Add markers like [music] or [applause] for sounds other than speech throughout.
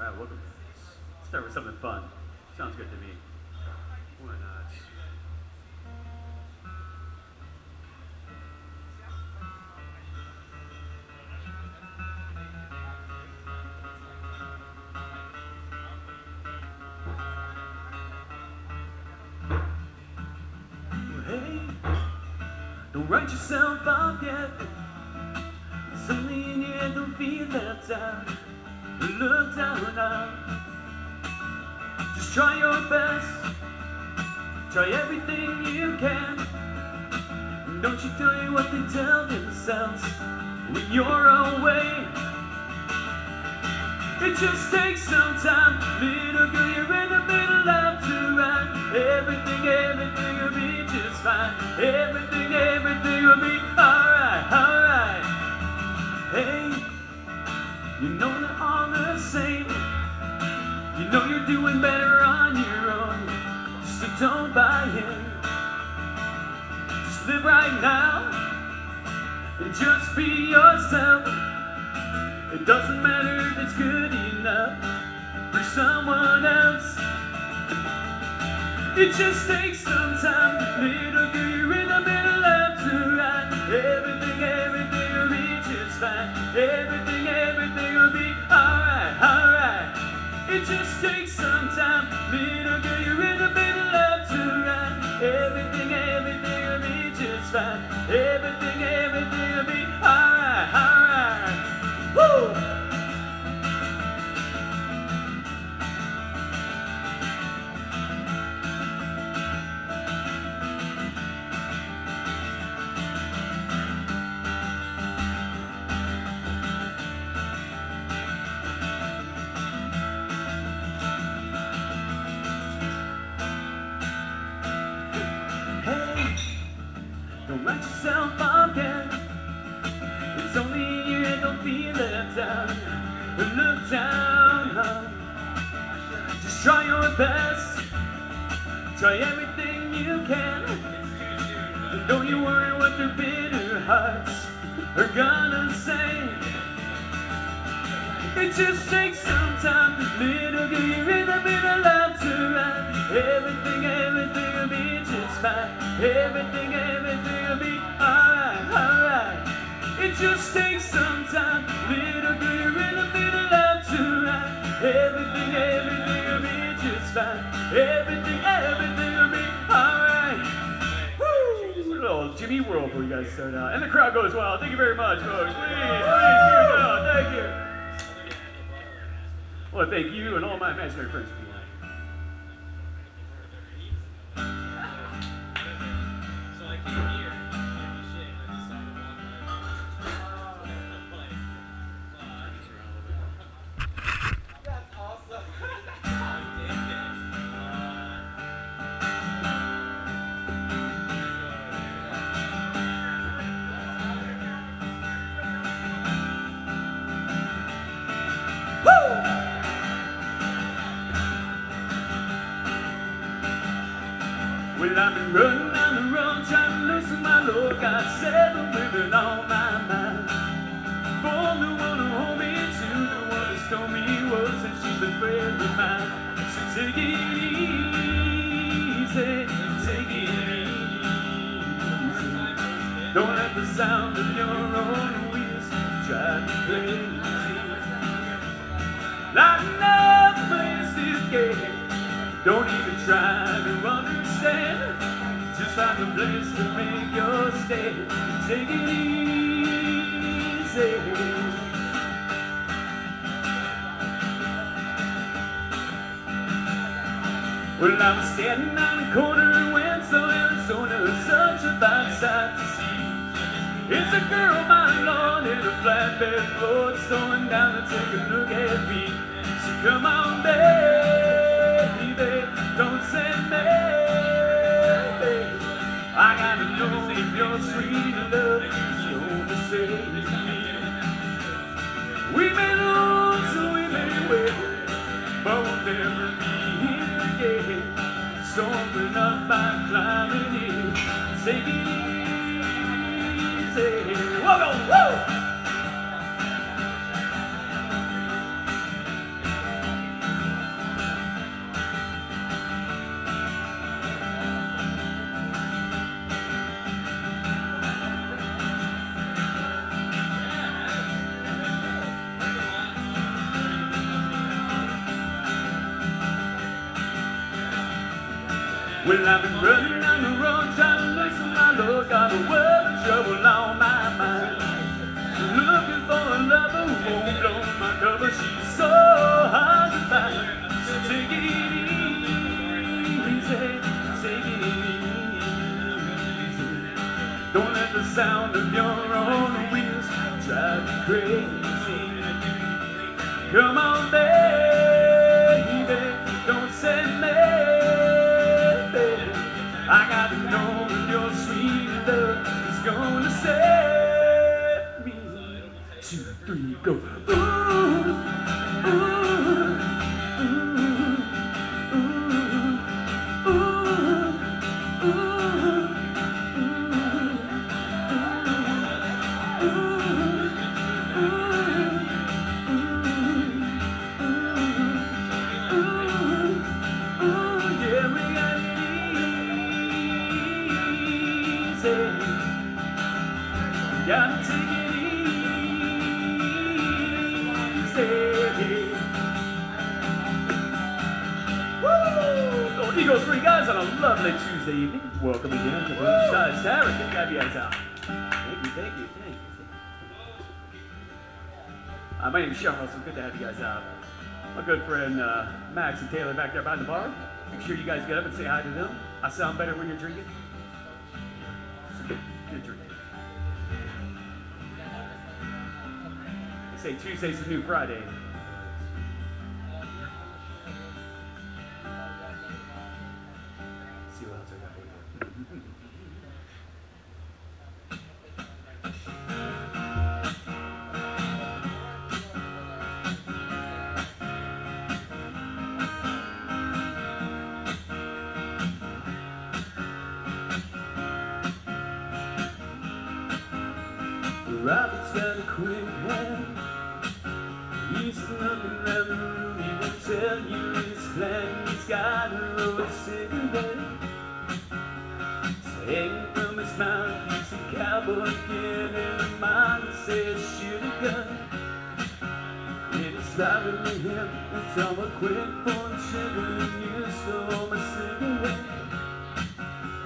All right, welcome. Start with something fun. Sounds good to me. Why not? Hey, don't write yourself off yet. It's only in your don't feel left out. Look down. Just try your best. Try everything you can. Don't you tell you what they tell themselves when you're away. It just takes some time, little girl. You're in the middle of to right. Everything, everything will be just fine. Everything, everything will be alright, alright. Hey, you know Know you're doing better on your own, so don't buy in. Just live right now and just be yourself. It doesn't matter if it's good enough for someone else. It just takes some time, little girl. Time, little girl. You're in the middle of to right. Everything, everything will be just fine. Everything, everything will be alright, alright. Woo! Try everything you can. And don't you worry what their bitter hearts are gonna say. It just takes some time, little girl. You're in the middle of to right. Everything, everything will be just fine. Everything, everything will be alright, alright. It just takes some time, little girl. You're in the middle of to right. Everything, everything just fine. Everything, everything will be alright. Little Jimmy World for you guys start out. And the crowd goes wild. Thank you very much, folks. Please, please, give it up. Thank you. Well, thank you and all my imaginary friends Well, I've been running down the road trying to loosen my load. Got seven women on my mind. For the one who hold me to, the one who told me was that she's a friend of mine. So take it easy, take it easy. Don't let the sound of your own wheels drive you crazy. Like no place to get. Don't even try to understand. Just find a place to make your stay. Take it easy. Well, I was standing on the corner in Winslow, Arizona, such a fine sight to see. It's a girl, my lord, in a flatbed floor, slowing down to take a look at me. So come on, baby, don't say maybe. Sweet love is gonna save me. We may lose, we may win, but we'll never be here again. So open up by climbing in, take it easy. Whoa, whoa! Well, I've been running down the road trying to look for my love. Got a world of trouble on my mind. Looking for a lover who won't blow my cover. She's so hard to find. So take it easy, take it easy. Don't let the sound of your own wheels drive you crazy. Save me. Two, three, go. Eagles Three Guys on a lovely Tuesday evening. Welcome again to the Side Sarah. Good to have you guys out. Thank you, thank you, thank you. Uh, my name is Charles. It's good to have you guys out. My good friend uh, Max and Taylor back there behind the bar. Make sure you guys get up and say hi to them. I sound better when you're drinking. Good drink. They say Tuesday's the new Friday. Quick hand. He's looking at the room. He won't tell you his plan. He's got a roll of cigarette. Hanging from his mouth. He's a cowboy kid in a mind that says shoot a gun. It is stopping me him. It's all a quick for sugar. You stole my cigarette.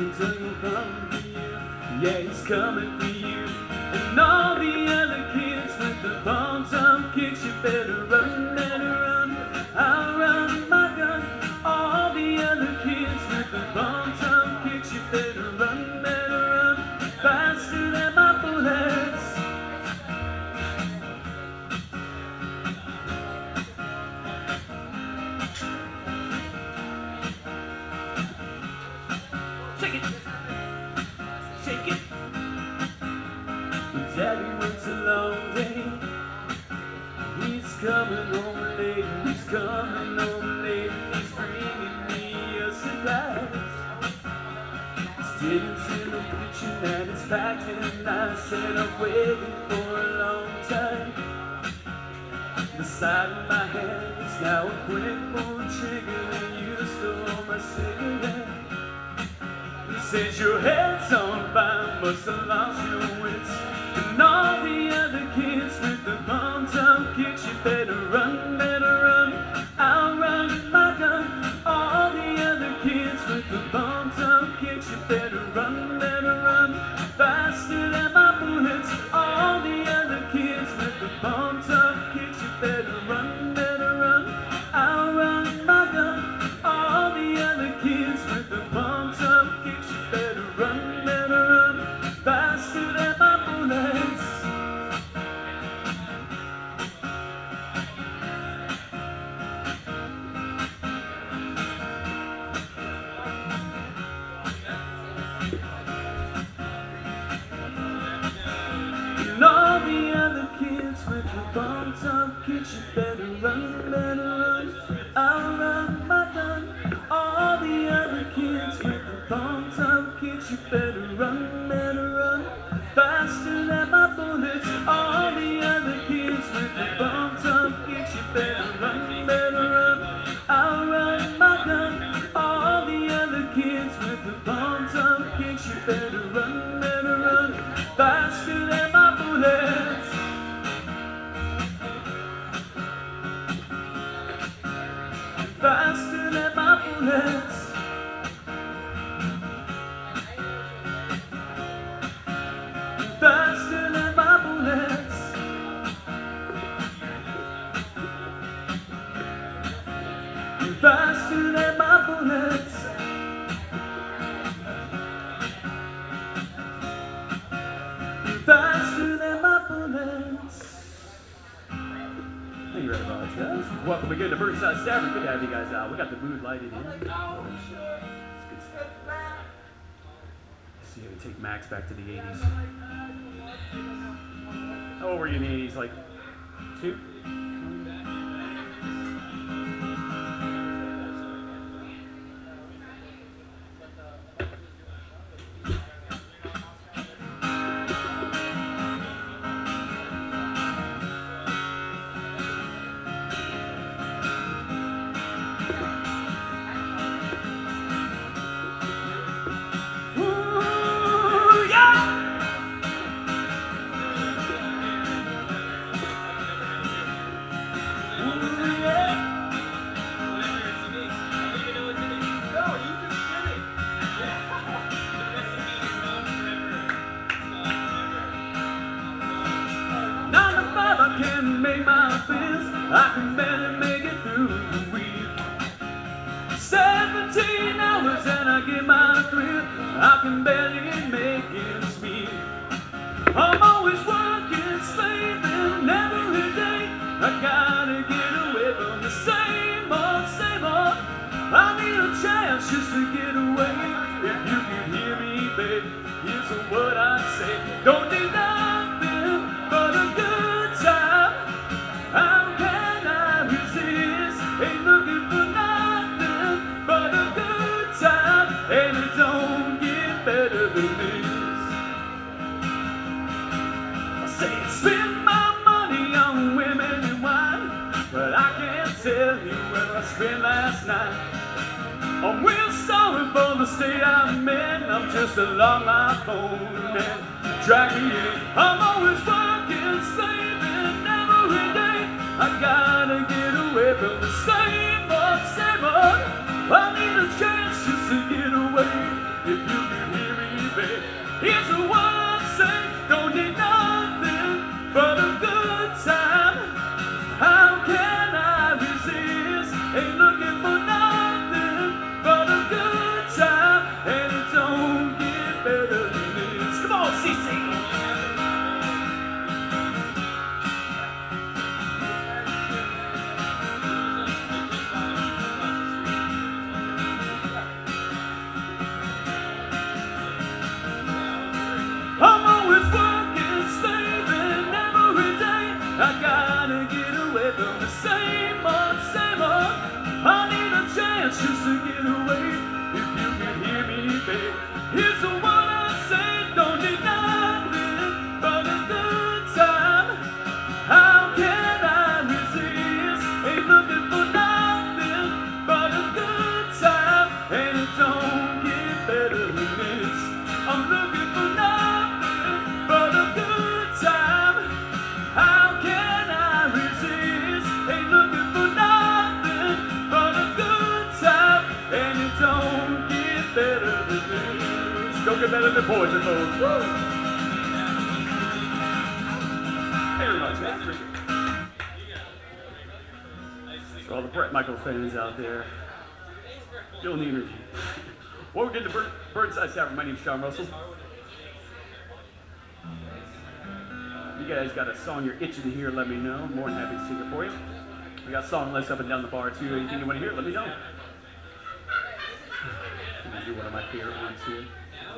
You come for you. Yeah, he's coming for you. And all the other kids with the bomb top kicks, you better run. Coming home late. He's bringing me a surprise. Dinner's in the kitchen and it's packed and nice and I'm waiting for a long time. The side of my hand is now a quick pull trigger and you stole my cigarette. He Says your head's on fire, must have lost your wits. And all the other kids with the bomb top kicks, you better run. Kicks, you Welcome again to Burnside Tavern. Good to have you guys out. We got the mood lighted in. It's good stuff. See how we take Max back to the 80s. How old were you in the 80s? Like two? I get my thrill. I can barely make it speak. I'm always working, slaving every day. I gotta get away from the same old, same old. I need a chance just to get away. If you can hear me, babe, here's what I'd say. Don't I say spend my money on women and wine, but I can't tell you where I spent last night. I'm real sorry for the state I'm in. I'm just along my phone and drag me in. I'm always working, saving every day. I gotta get away from the same old, same old. I need a chance just to get away. If you can hear me, babe, here's what I say. Don't need nothing Don't get better than poison, folks. Woo! Appreciate. For all the Bret Michael fans out there, feeling the energy. [laughs] Welcome to the Bird, Burnside Tavern. My name's Sean Russell. You guys got a song you're itching to hear, let me know. More than happy to sing it for you. We got song lists up and down the bar too. Anything you want to hear, let me know. Do one of my favorite ones here. No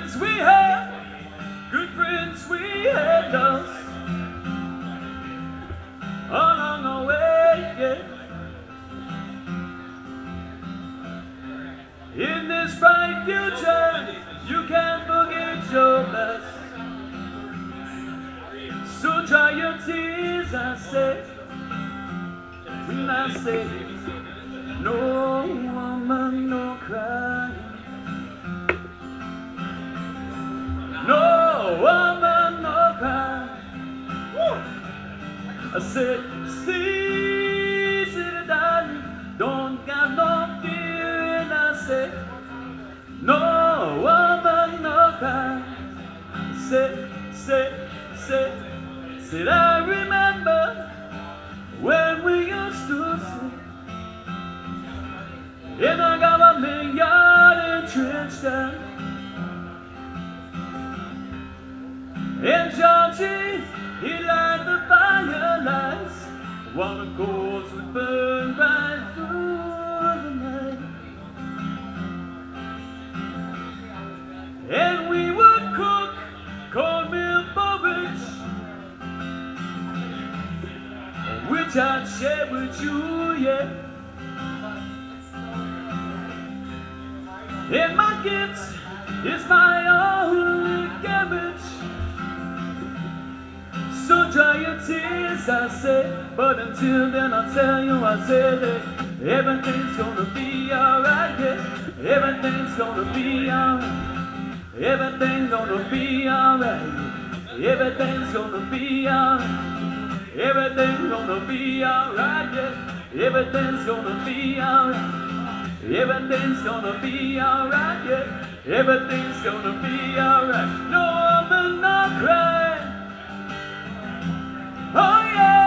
friends we had, good friends we had lost along the way. Yeah. In this bright future, you can't forget your past. So dry your tears, I say. When I say, no I said, see, see, darling, don't got no fear, and I said, no woman, no cry. Say, say, say, said I remember when we used to sit in a government yard Trenchtown. In while the coals would burn right through the night. And we would cook cornmeal porridge, which I'd share with you, yeah. And my gifts is my dry your tears, I say. But until then, I'll tell you, I say that everything's gonna be alright, yeah. Everything's gonna be alright. Everything's gonna be alright. Everything's gonna be alright. Everything's gonna be alright, yeah. Everything's gonna be alright. Everything's gonna be alright, yeah. Everything's gonna be alright. No woman, no cry. Oh yeah,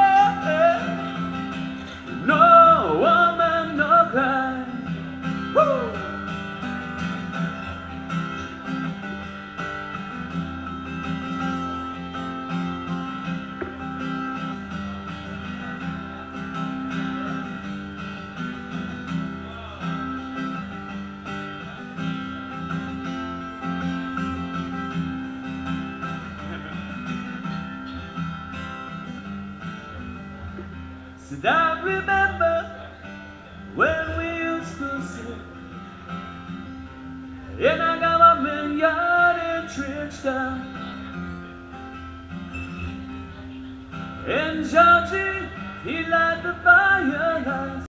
I remember